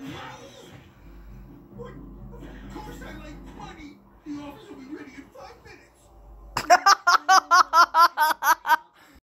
Mais um.